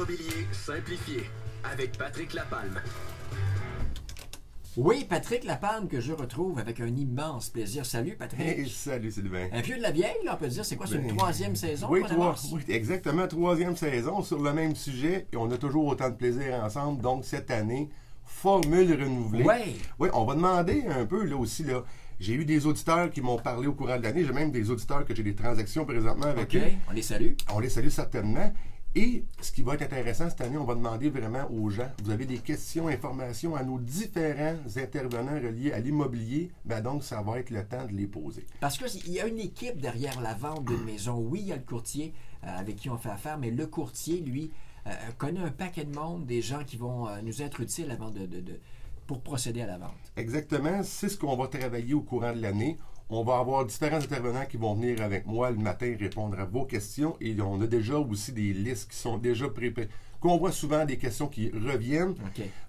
Immobilier simplifié avec Patrick Lapalme. Oui, Patrick Lapalme que je retrouve avec un immense plaisir. Salut Patrick. Hey, salut Sylvain. Un vieux de la vieille, là, on peut dire, c'est quoi, c'est une Ben, troisième saison Oui, trois- oui, exactement, troisième saison sur le même sujet et on a toujours autant de plaisir ensemble. Donc cette année, formule renouvelée. Ouais. Oui, on va demander un peu là aussi là. J'ai eu des auditeurs qui m'ont parlé au courant de l'année. J'ai même des auditeurs que j'ai des transactions présentement avec OK, eux. on les salue. On les salue certainement. Et ce qui va être intéressant cette année, on va demander vraiment aux gens, vous avez des questions, informations à nos différents intervenants reliés à l'immobilier, ben donc ça va être le temps de les poser. Parce qu'il y a une équipe derrière la vente d'une maison. Oui, il y a le courtier euh, avec qui on fait affaire, mais le courtier, lui, euh, connaît un paquet de monde, des gens qui vont euh, nous être utiles avant de, de- de- pour procéder à la vente. Exactement, c'est ce qu'on va travailler au courant de l'année. On va avoir différents intervenants qui vont venir avec moi le matin répondre à vos questions et on a déjà aussi des listes qui sont déjà préparées. Qu'on voit souvent des questions qui reviennent.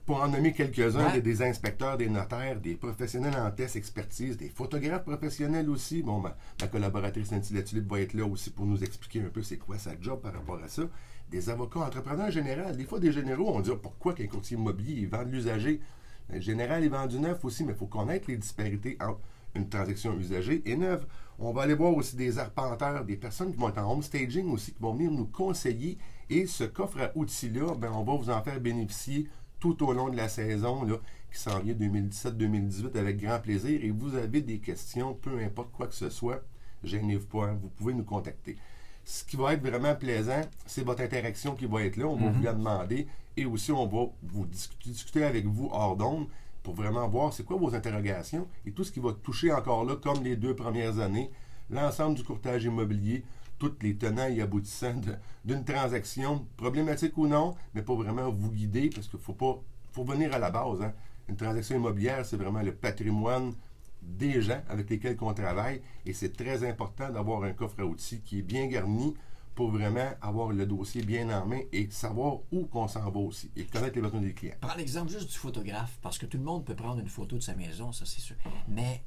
Pour en nommer quelques-uns, Ouais. des inspecteurs, des notaires, des professionnels en test, expertise, des photographes professionnels aussi. Bon, ma, ma collaboratrice Nancy Latulippe va être là aussi pour nous expliquer un peu c'est quoi sa job par rapport à ça. Des avocats entrepreneurs en général. Des fois, des généraux, on dit pourquoi qu'un courtier immobilier il vend de l'usager? Le général, il vend du neuf aussi, mais il faut connaître les disparités entre une transaction usagée et neuve. On va aller voir aussi des arpenteurs, des personnes qui vont être en home staging aussi, qui vont venir nous conseiller. Et ce coffre à outils-là, ben, on va vous en faire bénéficier tout au long de la saison là, qui s'en vient 2017-2018 avec grand plaisir. Et vous avez des questions, peu importe quoi que ce soit, gênez-vous pas, hein, vous pouvez nous contacter. Ce qui va être vraiment plaisant, c'est votre interaction qui va être là. On va vous la demander et aussi on va vous discuter, discuter avec vous hors d'onde pour vraiment voir c'est quoi vos interrogations et tout ce qui va toucher encore là, comme les deux premières années, l'ensemble du courtage immobilier, toutes les tenants et aboutissants d'une transaction, problématique ou non, mais pour vraiment vous guider, parce qu'il faut pas venir à la base. hein. Une transaction immobilière, c'est vraiment le patrimoine des gens avec lesquels on travaille et c'est très important d'avoir un coffre à outils qui est bien garni pour vraiment avoir le dossier bien en main et savoir où qu'on s'en va aussi et connaître les besoins des clients. Prends l'exemple juste du photographe, parce que tout le monde peut prendre une photo de sa maison, ça c'est sûr. Mais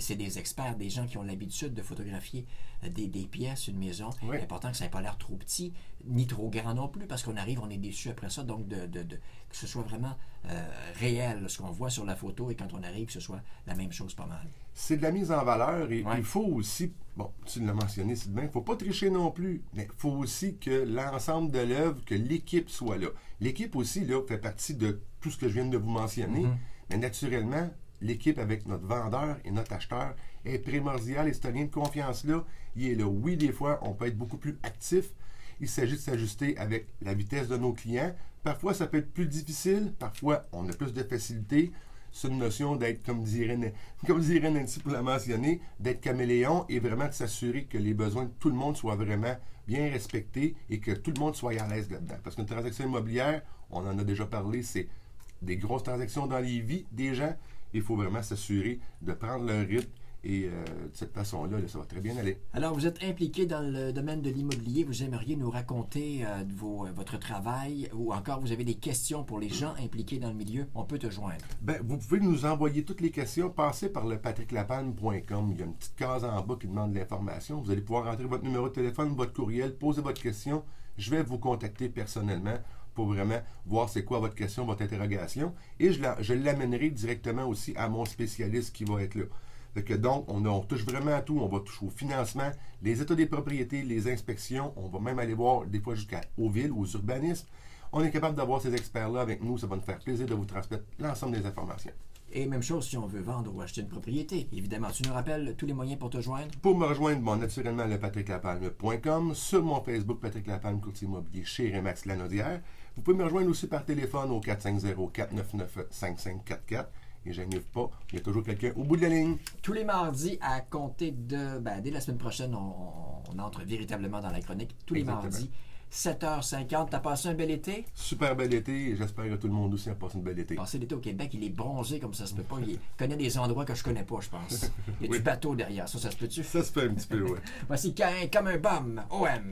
c'est des experts, des gens qui ont l'habitude de photographier euh, des, des pièces, une maison. Oui. L'important que ça n'ait pas l'air trop petit, ni trop grand non plus, parce qu'on arrive, on est déçu après ça. Donc, de, de- de- que ce soit vraiment euh, réel, ce qu'on voit sur la photo, et quand on arrive, que ce soit la même chose pas mal. c'est de la mise en valeur et Ouais. il faut aussi, bon, tu l'as mentionné Sylvain, il ne faut pas tricher non plus, mais il faut aussi que l'ensemble de l'œuvre, que l'équipe soit là. L'équipe aussi, là, fait partie de tout ce que je viens de vous mentionner, Mhm. mais naturellement, l'équipe avec notre vendeur et notre acheteur est primordiale et ce lien de confiance-là, il est là. Oui, des fois, on peut être beaucoup plus actif. Il s'agit de s'ajuster avec la vitesse de nos clients. Parfois, ça peut être plus difficile. Parfois, on a plus de facilité. C'est une notion d'être, comme dirait, comme dirait Nancy pour la mentionner, d'être caméléon et vraiment de s'assurer que les besoins de tout le monde soient vraiment bien respectés et que tout le monde soit à l'aise là-dedans. Parce qu'une transaction immobilière, on en a déjà parlé, c'est des grosses transactions dans les vies des gens. Il faut vraiment s'assurer de prendre leur rythme et euh, de cette façon-là, là, ça va très bien aller. Alors, vous êtes impliqué dans le domaine de l'immobilier. Vous aimeriez nous raconter euh, vos- euh, votre travail ou encore vous avez des questions pour les gens impliqués dans le milieu? On peut te joindre. Ben, vous pouvez nous envoyer toutes les questions. Passez par le patricklapalme.com. Il y a une petite case en bas qui demande de l'information. Vous allez pouvoir rentrer votre numéro de téléphone, votre courriel, poser votre question. Je vais vous contacter personnellement pour vraiment voir c'est quoi votre question, votre interrogation. Et je, la- je l'amènerai directement aussi à mon spécialiste qui va être là. Que donc, on, touche vraiment à tout. On va toucher au financement, les états des propriétés, les inspections. On va même aller voir des fois jusqu'aux villes, aux urbanismes. On est capable d'avoir ces experts-là avec nous. Ça va nous faire plaisir de vous transmettre l'ensemble des informations. Et même chose si on veut vendre ou acheter une propriété. Évidemment, tu nous rappelles tous les moyens pour te joindre? Pour me rejoindre, bon, naturellement, le patricklapalme.com, sur mon Facebook, Patrick Lapalme, courtier immobilier chez Remax Lanaudière. Vous pouvez me rejoindre aussi par téléphone au 450-499-5544. Et je pas, il y a toujours quelqu'un au bout de la ligne. Tous les mardis à compter de. ben, dès la semaine prochaine, on, entre véritablement dans la chronique. Tous les mardis, 7h50. T'as passé un bel été? Super bel été j'espère que tout le monde aussi a passé une belle été. Passé l'été au Québec, il est bronzé comme ça se peut pas. Il connaît des endroits que je connais pas, je pense. Il y a Oui. du bateau derrière, ça, ça se peut-tu? Ça se fait un petit peu, ouais. Voici Cain comme un bum, OM.